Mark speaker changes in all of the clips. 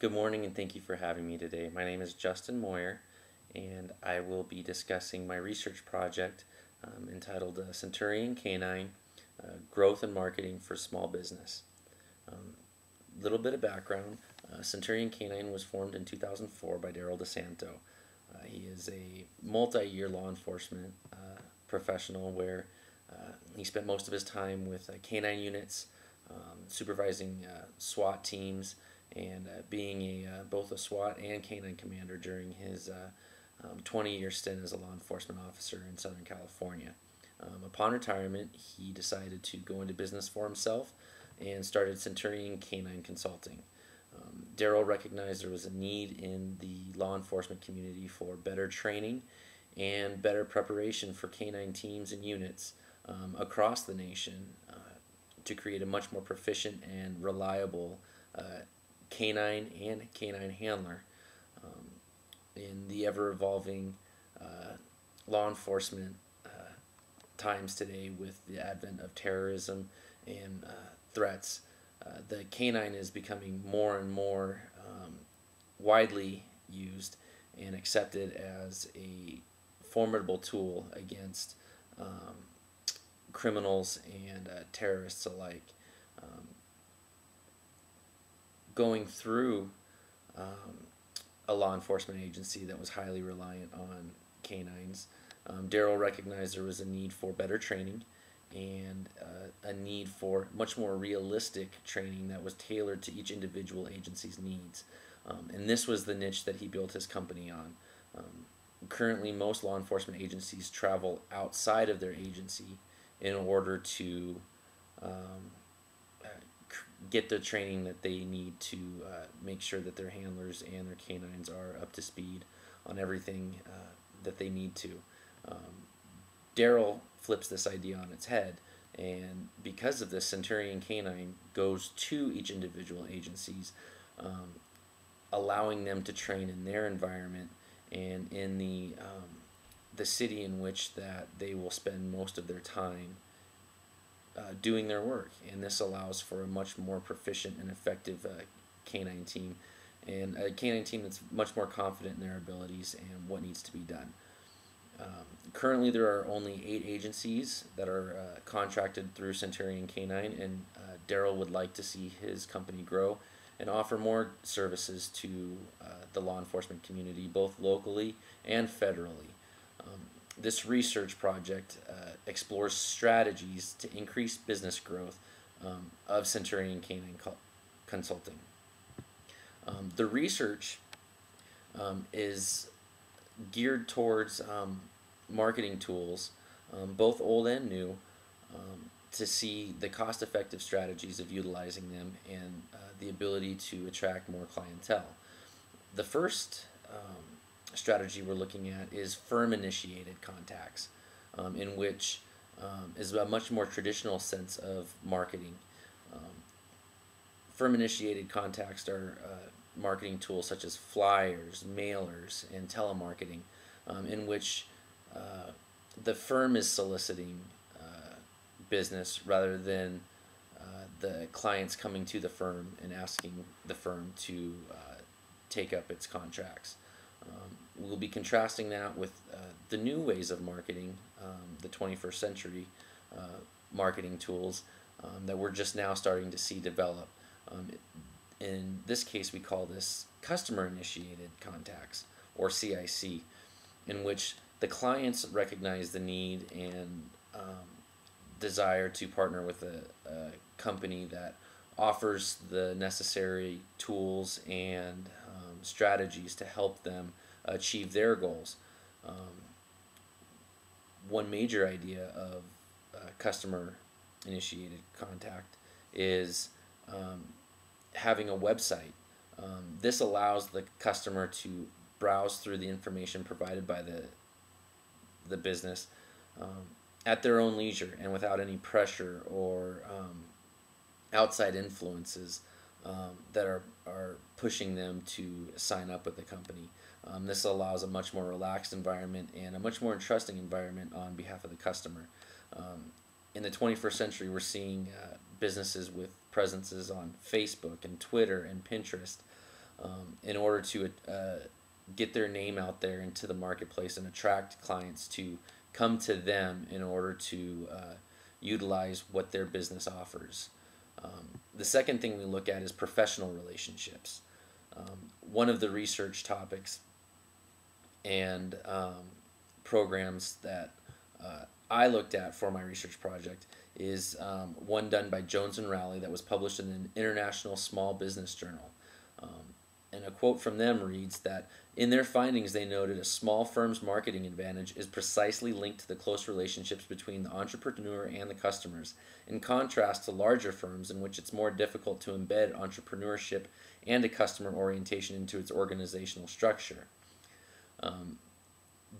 Speaker 1: Good morning and thank you for having me today. My name is Justin Moyer and I will be discussing my research project um, entitled uh, Centurion Canine uh, Growth and Marketing for Small Business. A um, little bit of background uh, Centurion Canine was formed in 2004 by Daryl DeSanto. Uh, he is a multi year law enforcement uh, professional where uh, he spent most of his time with canine units, um, supervising SWAT teams and uh, being a uh, both a SWAT and canine commander during his uh, um, 20 year stint as a law enforcement officer in Southern California. Um, upon retirement, he decided to go into business for himself and started Centurion Canine Consulting. Um, Daryl recognized there was a need in the law enforcement community for better training and better preparation for canine teams and units um, across the nation uh, to create a much more proficient and reliable uh, canine and canine handler um, in the ever evolving uh, law enforcement uh, times today with the advent of terrorism and uh, threats. Uh, the canine is becoming more and more um, widely used and accepted as a formidable tool against um, criminals and uh, terrorists alike. Um, going through um, a law enforcement agency that was highly reliant on canines, um, Daryl recognized there was a need for better training and uh, a need for much more realistic training that was tailored to each individual agency's needs. Um, and this was the niche that he built his company on. Um, currently, most law enforcement agencies travel outside of their agency in order to um, get the training that they need to uh, make sure that their handlers and their canines are up to speed on everything uh, that they need to. Um, Daryl flips this idea on its head, and because of this, Centurion Canine goes to each individual agencies, um, allowing them to train in their environment and in the um, the city in which that they will spend most of their time uh, doing their work, and this allows for a much more proficient and effective uh, canine team, and a canine team that's much more confident in their abilities and what needs to be done. Um, currently, there are only eight agencies that are uh, contracted through Centurion Canine, and uh, Daryl would like to see his company grow and offer more services to uh, the law enforcement community, both locally and federally. Um, this research project uh, explores strategies to increase business growth um, of Centurion Canine Consulting. Um, the research um, is geared towards um, marketing tools, um, both old and new, um, to see the cost effective strategies of utilizing them and uh, the ability to attract more clientele. The first strategy we're looking at is firm initiated contacts, um, in which um, is a much more traditional sense of marketing. Um, firm initiated contacts are uh, marketing tools such as flyers, mailers, and telemarketing, um, in which uh, the firm is soliciting uh, business rather than uh, the clients coming to the firm and asking the firm to uh, take up its contracts. Um, we'll be contrasting that with uh, the new ways of marketing, um, the 21st century uh, marketing tools um, that we're just now starting to see develop. Um, in this case, we call this customer initiated contacts or CIC, in which the clients recognize the need and um, desire to partner with a, a, company that offers the necessary tools and um, strategies to help them achieve their goals. Um, one major idea of uh, customer initiated contact is um, having a website. Um, this allows the customer to browse through the information provided by the the business um, at their own leisure and without any pressure or um, outside influences um, that are, are pushing them to sign up with the company. Um, this allows a much more relaxed environment and a much more entrusting environment on behalf of the customer. Um, in the 21st century, we're seeing uh, businesses with presences on Facebook and Twitter and Pinterest um, in order to uh, get their name out there into the marketplace and attract clients to come to them in order to uh, utilize what their business offers. Um, the second thing we look at is professional relationships. Um, one of the research topics and um, programs that uh, I looked at for my research project is um, one done by Jones and Rowley that was published in an International Small Business Journal. And a quote from them reads that in their findings, they noted a small firm's marketing advantage is precisely linked to the close relationships between the entrepreneur and the customers, in contrast to larger firms in which it's more difficult to embed entrepreneurship and a customer orientation into its organizational structure. Um,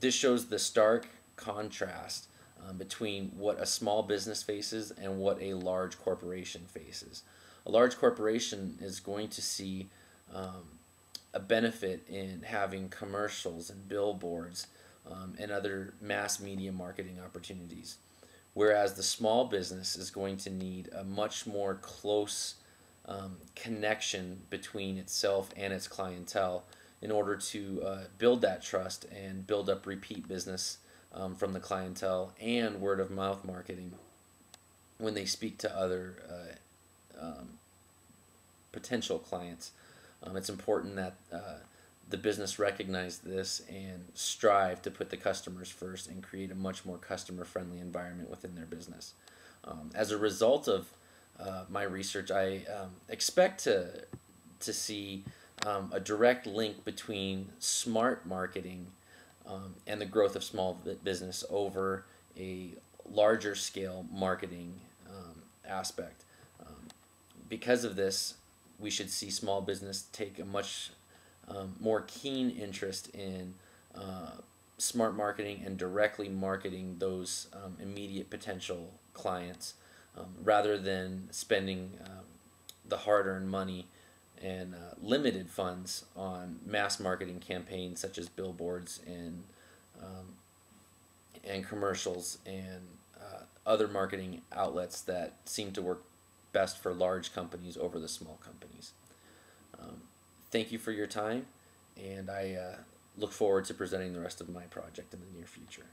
Speaker 1: this shows the stark contrast um, between what a small business faces and what a large corporation faces. A large corporation is going to see um, a benefit in having commercials and billboards um, and other mass media marketing opportunities. Whereas the small business is going to need a much more close um, connection between itself and its clientele in order to uh, build that trust and build up repeat business um, from the clientele and word of mouth marketing when they speak to other uh, um, potential clients. Um, it's important that uh, the business recognize this and strive to put the customers first and create a much more customer friendly environment within their business. Um, as a result of uh, my research, I um, expect to to see um, a direct link between smart marketing um, and the growth of small business over a larger scale marketing um, aspect. Because of this, we should see small business take a much um, more keen interest in uh, smart marketing and directly marketing those um, immediate potential clients um, rather than spending um, the hard earned money and uh, limited funds on mass marketing campaigns such as billboards and um, and commercials and uh, other marketing outlets that seem to work best for large companies over the small companies. Um, thank you for your time, and I uh, look forward to presenting the rest of my project in the near future.